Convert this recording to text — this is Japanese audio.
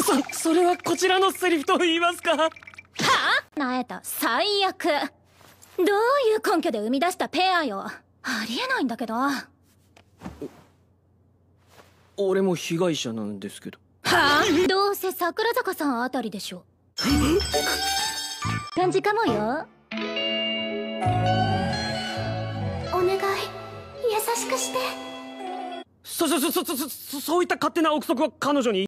そそれはこちらのセリフと言いますかはあなえた最悪どういう根拠で生み出したペアよありえないんだけど俺も被害者なんですけどはあどうせ桜坂さんあたりでしょ感じかもよお願い優しくしてそそそそそそそういった勝手な憶測は彼女に